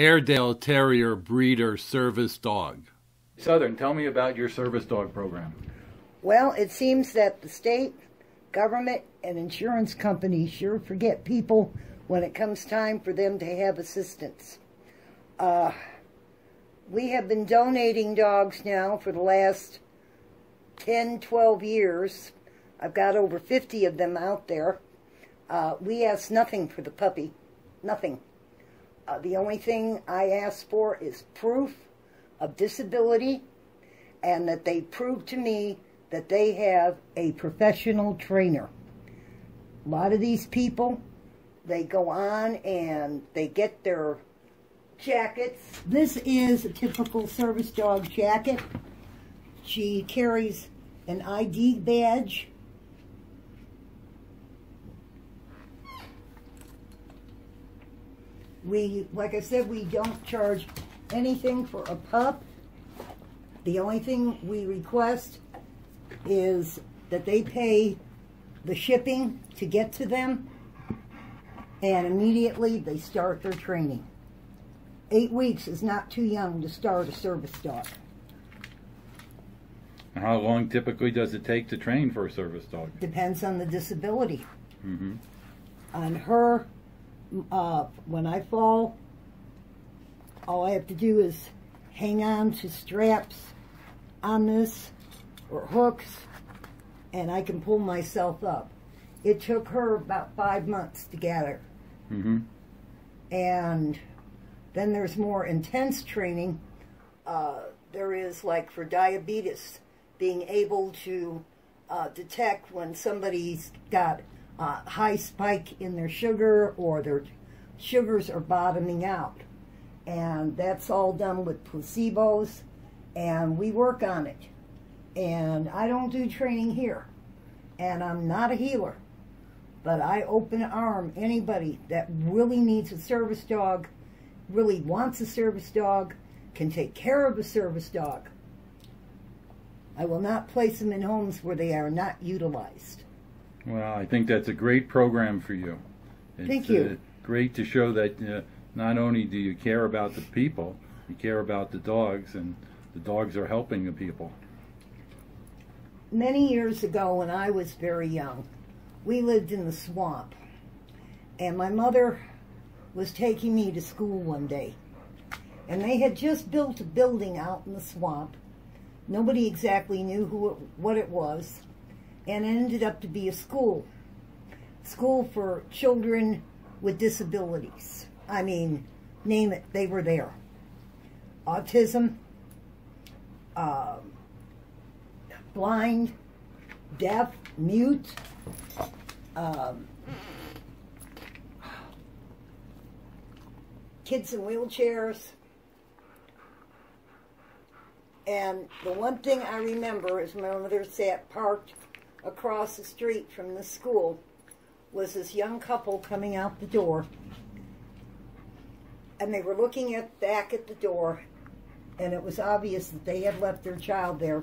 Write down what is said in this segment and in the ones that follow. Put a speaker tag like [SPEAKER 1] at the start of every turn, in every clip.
[SPEAKER 1] Airedale Terrier breeder service dog. Southern, tell me about your service dog program.
[SPEAKER 2] Well, it seems that the state, government, and insurance companies sure forget people when it comes time for them to have assistance. Uh, we have been donating dogs now for the last 10, 12 years. I've got over 50 of them out there. Uh, we ask nothing for the puppy. Nothing. Uh, the only thing I ask for is proof of disability and that they prove to me that they have a professional trainer. A lot of these people, they go on and they get their jackets. This is a typical service dog jacket. She carries an ID badge. We, like I said, we don't charge anything for a pup. The only thing we request is that they pay the shipping to get to them and immediately they start their training. Eight weeks is not too young to start a service dog.
[SPEAKER 1] How long typically does it take to train for a service dog?
[SPEAKER 2] Depends on the disability.
[SPEAKER 1] Mm -hmm.
[SPEAKER 2] On her, uh, when I fall, all I have to do is hang on to straps on this or hooks and I can pull myself up. It took her about five months to get her.
[SPEAKER 1] Mm -hmm.
[SPEAKER 2] And then there's more intense training. Uh, there is like for diabetes, being able to uh, detect when somebody's got a high spike in their sugar or their sugars are bottoming out. And that's all done with placebos, and we work on it. And I don't do training here, and I'm not a healer, but I open arm anybody that really needs a service dog, really wants a service dog, can take care of a service dog. I will not place them in homes where they are not utilized.
[SPEAKER 1] Well, I think that's a great program for you.
[SPEAKER 2] It's, Thank you.
[SPEAKER 1] Uh, great to show that uh, not only do you care about the people, you care about the dogs, and the dogs are helping the people.
[SPEAKER 2] Many years ago, when I was very young, we lived in the swamp, and my mother was taking me to school one day, and they had just built a building out in the swamp. Nobody exactly knew who it, what it was, and ended up to be a school, school for children with disabilities. I mean, name it, they were there. Autism, uh, blind, deaf, mute, um, kids in wheelchairs. And the one thing I remember is my mother sat parked across the street from the school was this young couple coming out the door and they were looking at back at the door, and it was obvious that they had left their child there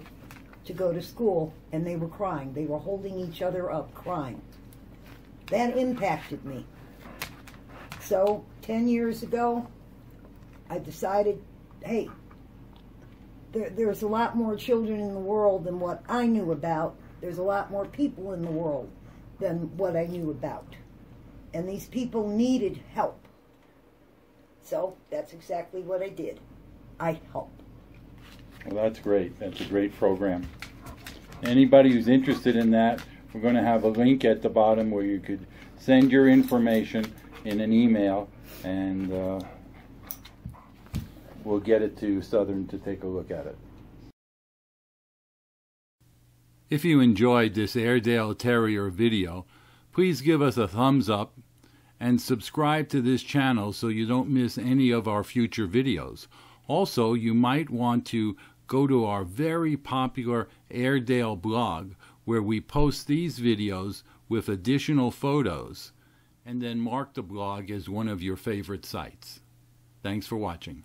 [SPEAKER 2] to go to school, and they were crying. They were holding each other up, crying. That impacted me. So, 10 years ago, I decided, hey, there, there's a lot more children in the world than what I knew about. There's a lot more people in the world than what I knew about. And these people needed help. So that's exactly what I did. I help.
[SPEAKER 1] Well, that's great. That's a great program. Anybody who's interested in that, we're going to have a link at the bottom where you could send your information in an email and uh, we'll get it to Southern to take a look at it. If you enjoyed this Airedale Terrier video, please give us a thumbs up and subscribe to this channel so you don't miss any of our future videos. Also, you might want to go to our very popular Airedale blog where we post these videos with additional photos and then mark the blog as one of your favorite sites. Thanks for watching.